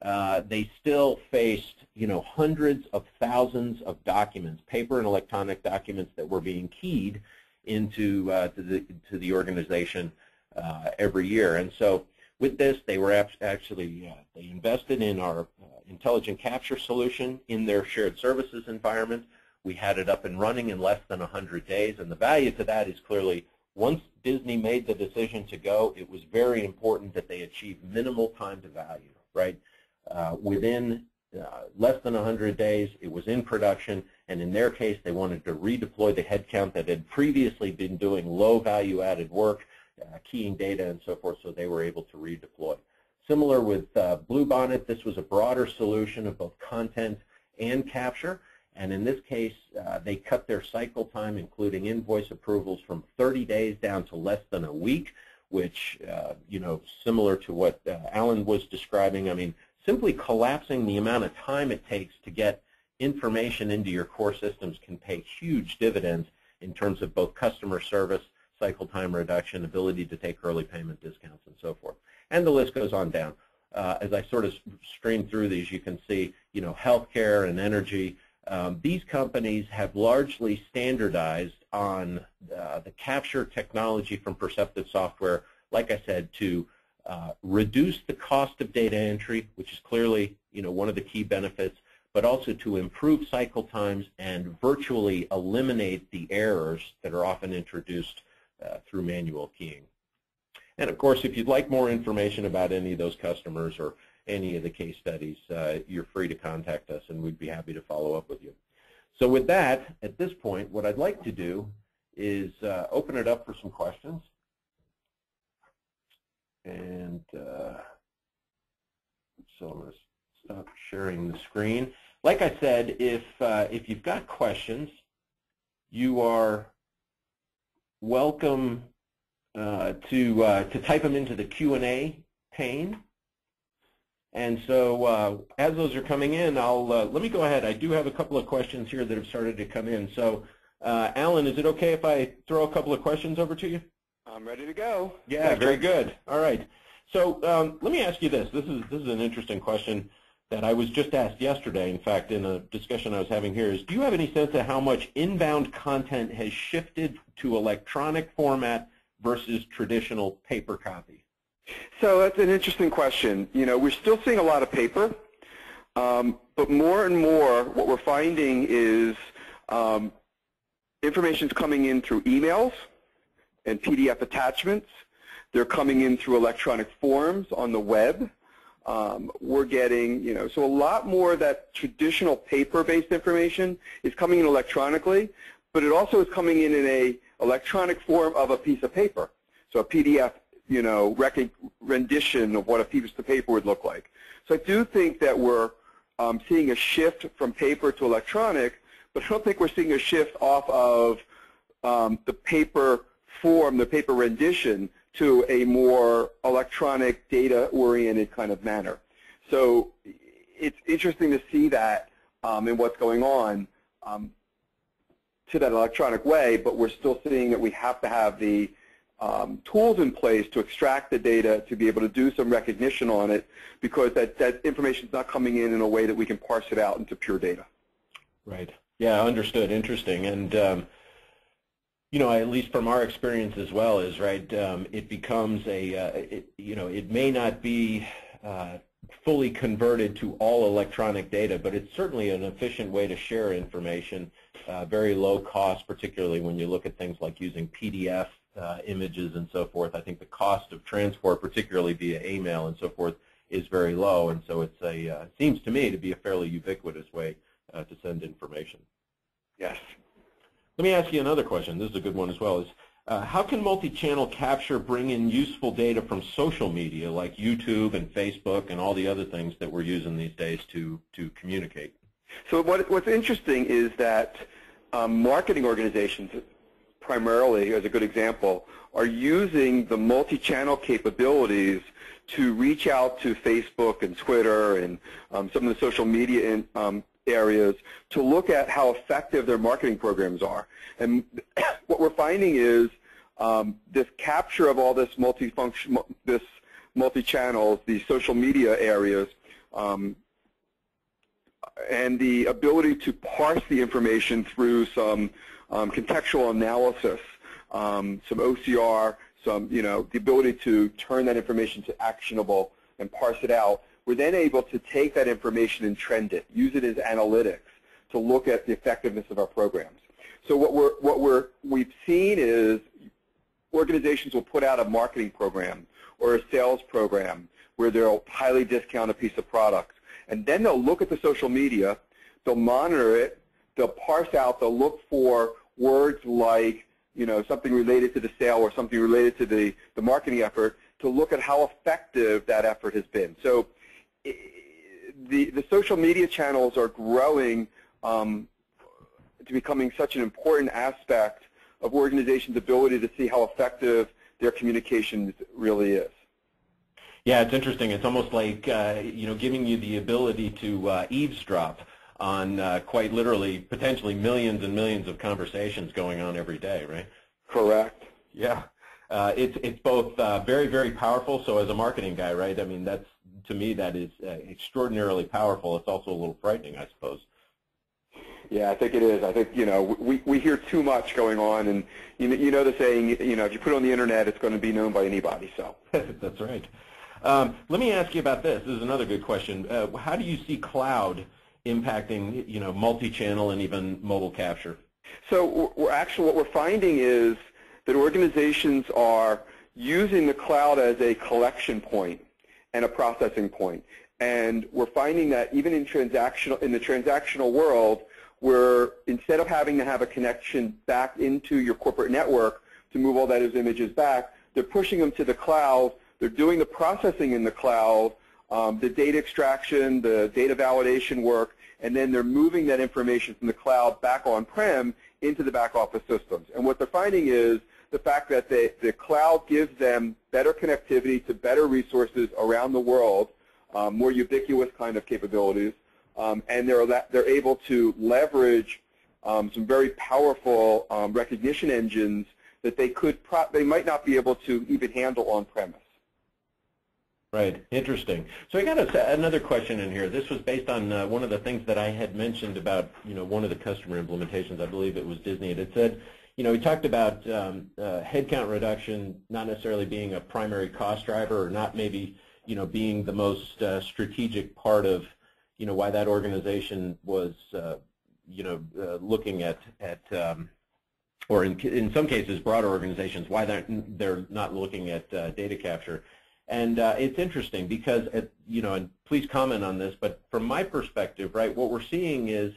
uh, they still faced, you know, hundreds of thousands of documents, paper and electronic documents that were being keyed into uh, to the to the organization uh, every year. And so with this, they were actually uh, they invested in our uh, intelligent capture solution in their shared services environment. We had it up and running in less than 100 days, and the value to that is clearly once Disney made the decision to go, it was very important that they achieve minimal time to value, right? Uh, within uh, less than 100 days, it was in production, and in their case, they wanted to redeploy the headcount that had previously been doing low value-added work uh, keying data and so forth, so they were able to redeploy. Similar with uh, Bluebonnet, this was a broader solution of both content and capture. And in this case, uh, they cut their cycle time, including invoice approvals, from 30 days down to less than a week, which, uh, you know, similar to what uh, Alan was describing. I mean, simply collapsing the amount of time it takes to get information into your core systems can pay huge dividends in terms of both customer service cycle time reduction, ability to take early payment discounts, and so forth. And the list goes on down. Uh, as I sort of stream through these, you can see, you know, healthcare and energy. Um, these companies have largely standardized on uh, the capture technology from Perceptive Software, like I said, to uh, reduce the cost of data entry, which is clearly, you know, one of the key benefits, but also to improve cycle times and virtually eliminate the errors that are often introduced uh, through manual keying. And of course, if you'd like more information about any of those customers or any of the case studies, uh, you're free to contact us and we'd be happy to follow up with you. So with that, at this point, what I'd like to do is uh, open it up for some questions. And uh, so I'm going to stop sharing the screen. Like I said, if, uh, if you've got questions, you are welcome uh, to uh, to type them into the Q&A pane. And so uh, as those are coming in, I'll uh, let me go ahead. I do have a couple of questions here that have started to come in. So uh, Alan, is it okay if I throw a couple of questions over to you? I'm ready to go. Yeah, very good. All right. So um, let me ask you this. This is this is an interesting question that I was just asked yesterday, in fact, in a discussion I was having here, is do you have any sense of how much inbound content has shifted to electronic format versus traditional paper copy? So that's an interesting question. You know, we're still seeing a lot of paper, um, but more and more what we're finding is um, information is coming in through emails and PDF attachments. They're coming in through electronic forms on the web. Um, we're getting, you know, so a lot more of that traditional paper-based information is coming in electronically, but it also is coming in in a electronic form of a piece of paper. So a PDF, you know, rendition of what a piece of paper would look like. So I do think that we're um, seeing a shift from paper to electronic, but I don't think we're seeing a shift off of um, the paper form, the paper rendition, to a more electronic, data-oriented kind of manner. So it's interesting to see that um, in what's going on um, to that electronic way, but we're still seeing that we have to have the um, tools in place to extract the data to be able to do some recognition on it because that, that information is not coming in in a way that we can parse it out into pure data. Right. Yeah, understood. Interesting. And um, you know, at least from our experience as well, is right. Um, it becomes a, uh, it, you know, it may not be uh, fully converted to all electronic data, but it's certainly an efficient way to share information. Uh, very low cost, particularly when you look at things like using PDF uh, images and so forth. I think the cost of transport, particularly via email and so forth, is very low, and so it's a uh, seems to me to be a fairly ubiquitous way uh, to send information. Yes. Let me ask you another question. This is a good one as well. Is uh, how can multi-channel capture bring in useful data from social media like YouTube and Facebook and all the other things that we're using these days to, to communicate? So what, what's interesting is that um, marketing organizations, primarily as a good example, are using the multi-channel capabilities to reach out to Facebook and Twitter and um, some of the social media in, um, areas to look at how effective their marketing programs are. And what we're finding is um, this capture of all this multi-function, this multi-channels, these social media areas, um, and the ability to parse the information through some um, contextual analysis, um, some OCR, some, you know, the ability to turn that information to actionable and parse it out, we're then able to take that information and trend it, use it as analytics to look at the effectiveness of our programs. So what we're what we're we've seen is organizations will put out a marketing program or a sales program where they'll highly discount a piece of product, and then they'll look at the social media, they'll monitor it, they'll parse out, they'll look for words like you know something related to the sale or something related to the the marketing effort to look at how effective that effort has been. So the the social media channels are growing um, to becoming such an important aspect of organizations' ability to see how effective their communications really is. Yeah, it's interesting. It's almost like uh, you know giving you the ability to uh, eavesdrop on uh, quite literally, potentially millions and millions of conversations going on every day, right? Correct. Yeah, uh, it's it's both uh, very very powerful. So as a marketing guy, right? I mean, that's to me that is uh, extraordinarily powerful. It's also a little frightening, I suppose. Yeah, I think it is. I think you know we we hear too much going on, and you know, you know the saying, you know, if you put it on the internet, it's going to be known by anybody. So that's right. Um, let me ask you about this. This is another good question. Uh, how do you see cloud impacting, you know, multi-channel and even mobile capture? So we're actually what we're finding is that organizations are using the cloud as a collection point and a processing point. And we're finding that even in transactional in the transactional world, where instead of having to have a connection back into your corporate network to move all those images back, they're pushing them to the cloud. They're doing the processing in the cloud, um, the data extraction, the data validation work, and then they're moving that information from the cloud back on-prem into the back office systems. And what they're finding is the fact that they, the cloud gives them better connectivity to better resources around the world, um, more ubiquitous kind of capabilities, um, and they're, they're able to leverage um, some very powerful um, recognition engines that they could they might not be able to even handle on premise. Right. Interesting. So I got a, another question in here. This was based on uh, one of the things that I had mentioned about, you know, one of the customer implementations. I believe it was Disney. And it said, you know, we talked about um, uh, headcount reduction not necessarily being a primary cost driver or not maybe, you know, being the most uh, strategic part of you know, why that organization was, uh, you know, uh, looking at, at um, or in, in some cases, broader organizations, why they're, they're not looking at uh, data capture. And uh, it's interesting because, at, you know, and please comment on this, but from my perspective, right, what we're seeing is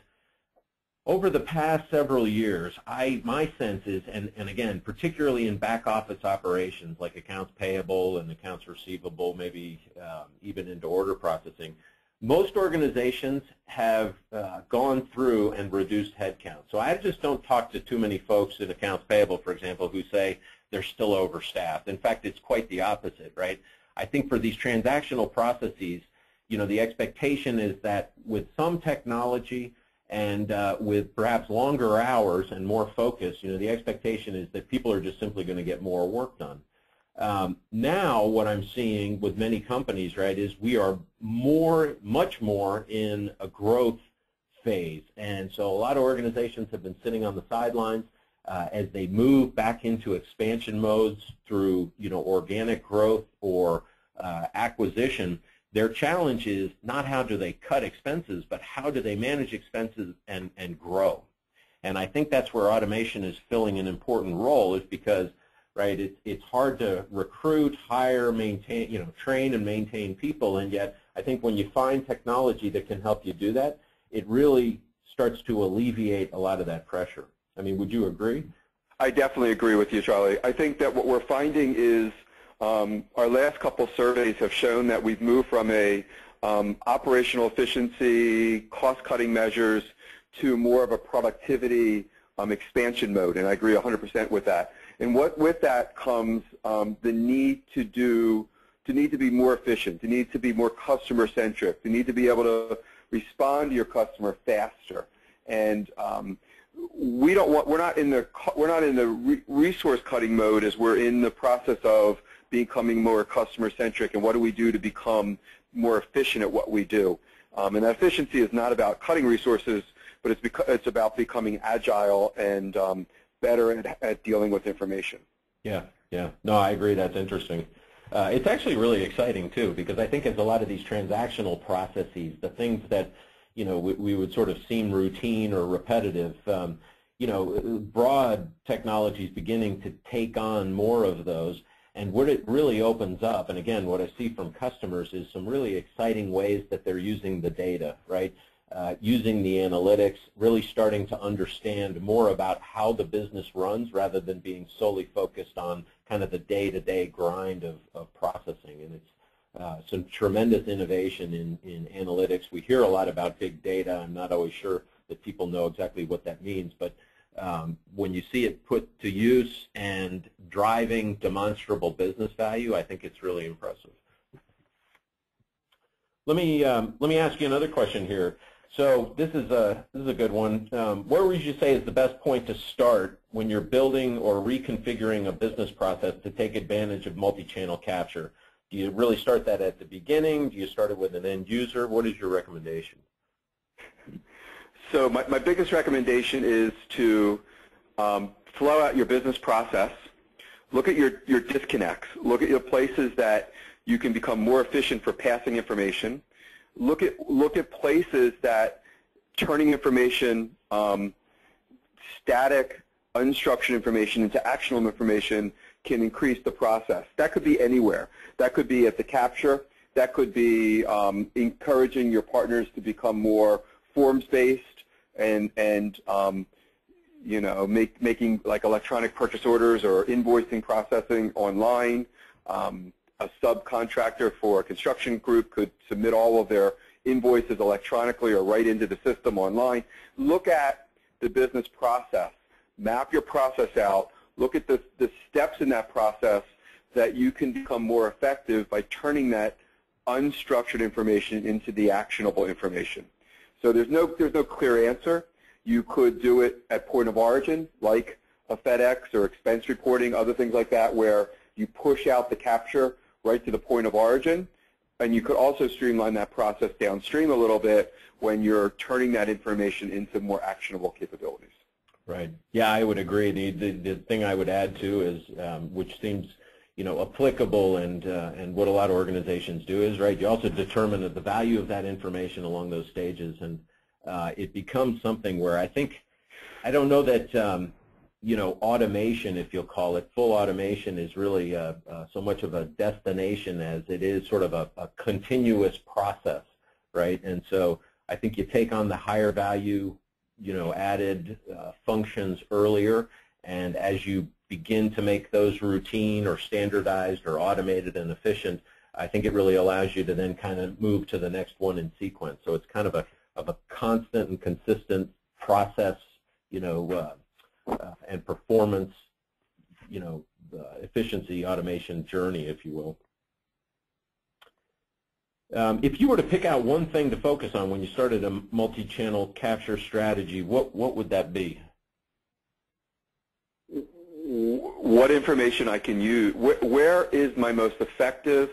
over the past several years, I, my sense is, and, and again, particularly in back office operations like accounts payable and accounts receivable, maybe um, even into order processing, most organizations have uh, gone through and reduced headcount. So I just don't talk to too many folks in accounts payable, for example, who say they're still overstaffed. In fact, it's quite the opposite, right? I think for these transactional processes, you know, the expectation is that with some technology and uh, with perhaps longer hours and more focus, you know, the expectation is that people are just simply going to get more work done. Um, now what I'm seeing with many companies, right, is we are more, much more in a growth phase. And so a lot of organizations have been sitting on the sidelines uh, as they move back into expansion modes through, you know, organic growth or uh, acquisition. Their challenge is not how do they cut expenses, but how do they manage expenses and, and grow. And I think that's where automation is filling an important role is because right? It's it's hard to recruit, hire, maintain, you know, train and maintain people, and yet I think when you find technology that can help you do that, it really starts to alleviate a lot of that pressure. I mean, would you agree? I definitely agree with you, Charlie. I think that what we're finding is um, our last couple surveys have shown that we've moved from a um, operational efficiency, cost-cutting measures to more of a productivity um, expansion mode, and I agree 100% with that. And what with that comes um, the need to do, to need to be more efficient, to need to be more customer centric, to need to be able to respond to your customer faster. And um, we don't want, we're not in the, we're not in the re resource cutting mode as we're in the process of becoming more customer centric and what do we do to become more efficient at what we do. Um, and that efficiency is not about cutting resources, but it's, it's about becoming agile and um, better at, at dealing with information. Yeah, Yeah, no, I agree. That's interesting. Uh, it's actually really exciting too because I think as a lot of these transactional processes, the things that you know we, we would sort of seem routine or repetitive, um, you know, broad technology is beginning to take on more of those. And what it really opens up, and again, what I see from customers is some really exciting ways that they're using the data, right? Uh, using the analytics, really starting to understand more about how the business runs rather than being solely focused on kind of the day-to-day -day grind of, of processing. And it's uh, some tremendous innovation in, in analytics. We hear a lot about big data. I'm not always sure that people know exactly what that means, but um, when you see it put to use and driving demonstrable business value, I think it's really impressive. Let me um, let me ask you another question here. So this is a this is a good one. Um, where would you say is the best point to start when you're building or reconfiguring a business process to take advantage of multi-channel capture? Do you really start that at the beginning? Do you start it with an end user? What is your recommendation? So my, my biggest recommendation is to um, flow out your business process, look at your, your disconnects, look at your places that you can become more efficient for passing information, look at, look at places that turning information, um, static, unstructured information into actionable information can increase the process. That could be anywhere. That could be at the capture. That could be um, encouraging your partners to become more forms-based and, and um, you know, make, making like electronic purchase orders or invoicing processing online. Um, a subcontractor for a construction group could submit all of their invoices electronically or right into the system online. Look at the business process. Map your process out. Look at the, the steps in that process that you can become more effective by turning that unstructured information into the actionable information. So there's no, there's no clear answer. You could do it at point of origin, like a FedEx or expense reporting, other things like that, where you push out the capture right to the point of origin. And you could also streamline that process downstream a little bit when you're turning that information into more actionable capabilities. Right. Yeah, I would agree. The the, the thing I would add to is, um, which seems, you know, applicable and uh, and what a lot of organizations do is right. You also determine the value of that information along those stages, and uh, it becomes something where I think, I don't know that, um, you know, automation, if you'll call it, full automation is really uh, uh, so much of a destination as it is sort of a, a continuous process, right? And so I think you take on the higher value, you know, added uh, functions earlier, and as you begin to make those routine or standardized or automated and efficient, I think it really allows you to then kind of move to the next one in sequence. So it's kind of a, of a constant and consistent process, you know, uh, and performance, you know, efficiency automation journey, if you will. Um, if you were to pick out one thing to focus on when you started a multi-channel capture strategy, what, what would that be? What information I can use? where is my most effective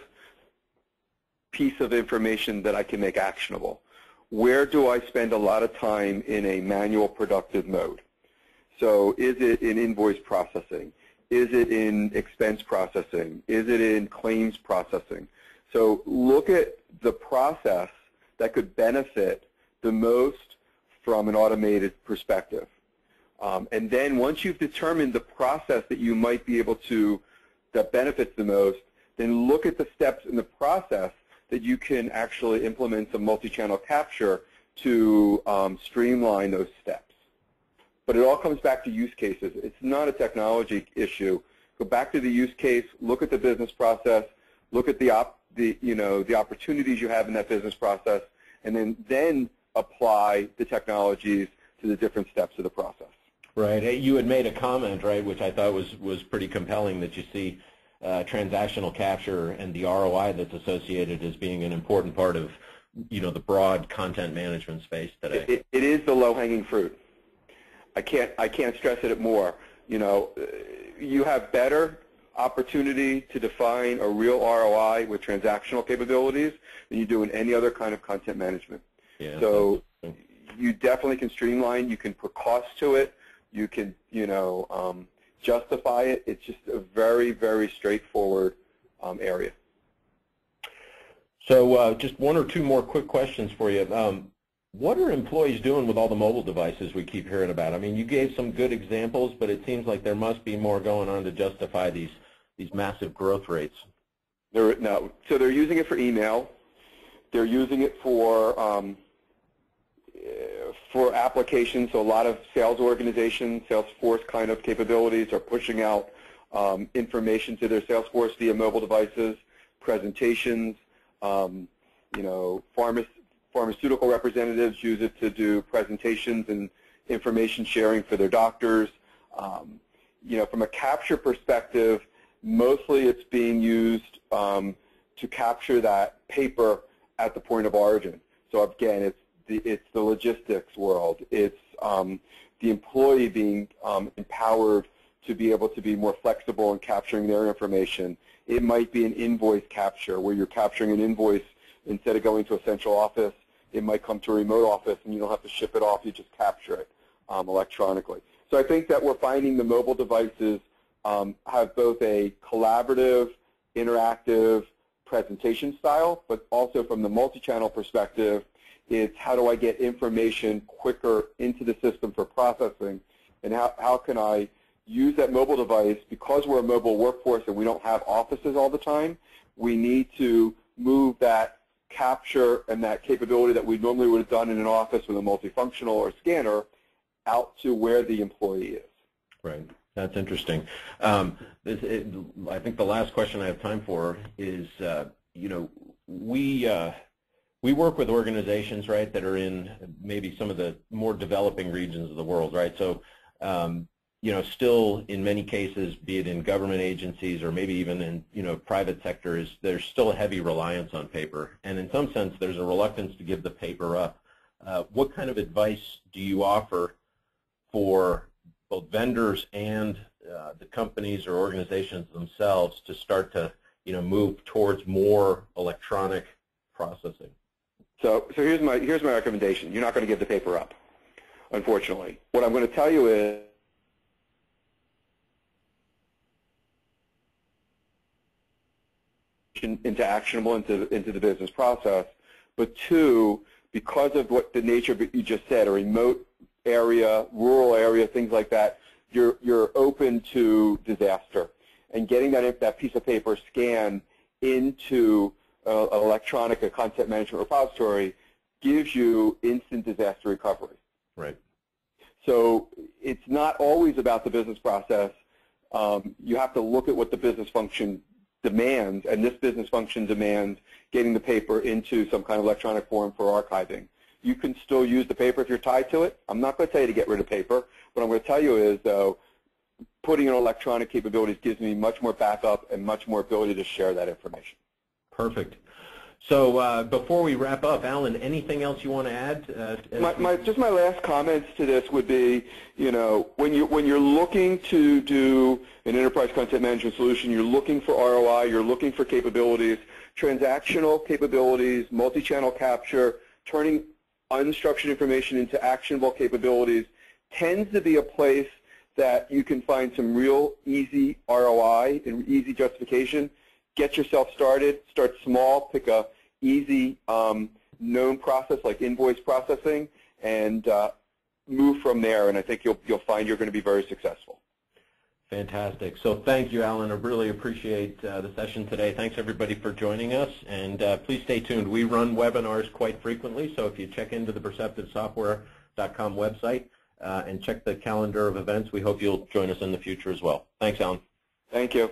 piece of information that I can make actionable? Where do I spend a lot of time in a manual productive mode? So is it in invoice processing? Is it in expense processing? Is it in claims processing? So look at the process that could benefit the most from an automated perspective. Um, and then once you've determined the process that you might be able to, that benefits the most, then look at the steps in the process that you can actually implement some multi-channel capture to um, streamline those steps. But it all comes back to use cases. It's not a technology issue. Go back to the use case, look at the business process, look at the, op, the, you know, the opportunities you have in that business process, and then, then apply the technologies to the different steps of the process. Right. You had made a comment, right, which I thought was, was pretty compelling that you see uh, transactional capture and the ROI that's associated as being an important part of you know the broad content management space today. It, it is the low-hanging fruit. I can't I can't stress it more. You know, you have better opportunity to define a real ROI with transactional capabilities than you do in any other kind of content management. Yeah, so you definitely can streamline. You can put cost to it. You can, you know, um, justify it. It's just a very, very straightforward um, area. So uh, just one or two more quick questions for you. Um, what are employees doing with all the mobile devices we keep hearing about? I mean, you gave some good examples, but it seems like there must be more going on to justify these these massive growth rates. No, so they're using it for email. They're using it for um, for applications. So a lot of sales organizations, Salesforce kind of capabilities are pushing out um, information to their sales force via mobile devices, presentations. Um, you know, pharma pharmaceutical representatives use it to do presentations and information sharing for their doctors. Um, you know, from a capture perspective, mostly it's being used um, to capture that paper at the point of origin. So again, it's the, it's the logistics world. It's um, the employee being um, empowered to be able to be more flexible in capturing their information. It might be an invoice capture where you're capturing an invoice instead of going to a central office it might come to a remote office and you don't have to ship it off. You just capture it um, electronically. So I think that we're finding the mobile devices um, have both a collaborative, interactive presentation style, but also from the multi-channel perspective, it's how do I get information quicker into the system for processing, and how, how can I use that mobile device, because we're a mobile workforce and we don't have offices all the time, we need to move that capture and that capability that we normally would have done in an office with a multifunctional or scanner out to where the employee is. Right. That's interesting. Um, this, it, I think the last question I have time for is, uh, you know, we uh, we work with organizations, right, that are in maybe some of the more developing regions of the world, right? So um, you know, still in many cases, be it in government agencies or maybe even in, you know, private sectors, there's still a heavy reliance on paper. And in some sense, there's a reluctance to give the paper up. Uh, what kind of advice do you offer for both vendors and uh, the companies or organizations themselves to start to, you know, move towards more electronic processing? So, so here's my here's my recommendation. You're not going to give the paper up, unfortunately. What I'm going to tell you is into actionable into, into the business process. But two, because of what the nature of what you just said, a remote area, rural area, things like that, you're, you're open to disaster. And getting that, that piece of paper scanned into uh, an electronic a content management repository gives you instant disaster recovery. Right. So it's not always about the business process. Um, you have to look at what the business function demands, and this business function demands getting the paper into some kind of electronic form for archiving. You can still use the paper if you're tied to it. I'm not going to tell you to get rid of paper. What I'm going to tell you is, though, putting in electronic capabilities gives me much more backup and much more ability to share that information. Perfect. So uh, before we wrap up, Alan, anything else you want to add? Uh, my, my, just my last comments to this would be, you know, when you when you're looking to do an enterprise content management solution, you're looking for ROI, you're looking for capabilities, transactional capabilities, multi-channel capture, turning unstructured information into actionable capabilities tends to be a place that you can find some real easy ROI and easy justification get yourself started, start small, pick a easy um, known process like invoice processing, and uh, move from there. And I think you'll you'll find you're going to be very successful. Fantastic. So thank you, Alan. I really appreciate uh, the session today. Thanks everybody for joining us, and uh, please stay tuned. We run webinars quite frequently, so if you check into the perceptivesoftware.com website uh, and check the calendar of events, we hope you'll join us in the future as well. Thanks, Alan. Thank you.